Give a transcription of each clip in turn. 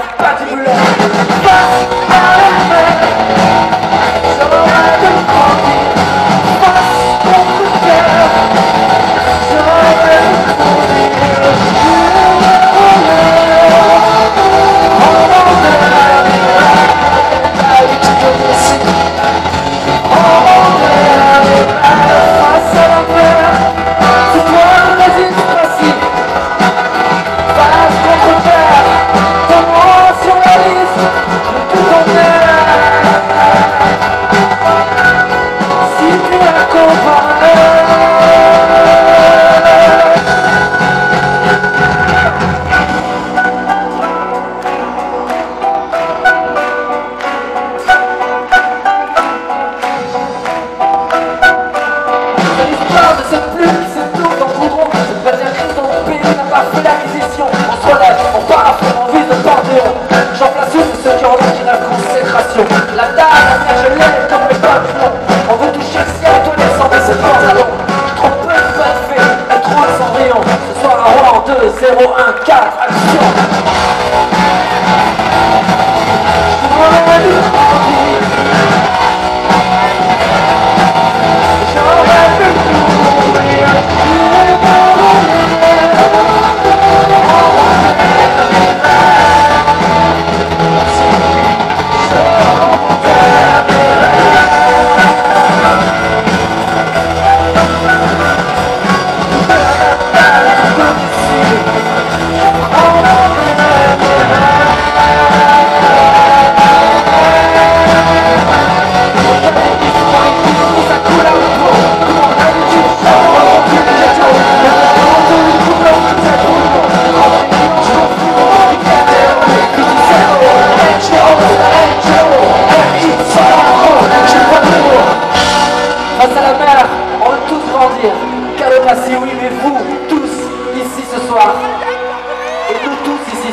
Hasta la consécration. La dalle, la je lève comme le peuple. On veut toucher le ciel, tout descend de ses pantalons. Trop peu de fait, la trop. Ce soir à Rouen 2, 0, 1, 4, action.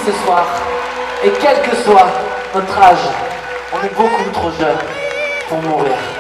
ce soir. Et quel que soit notre âge, on est beaucoup trop jeune pour mourir.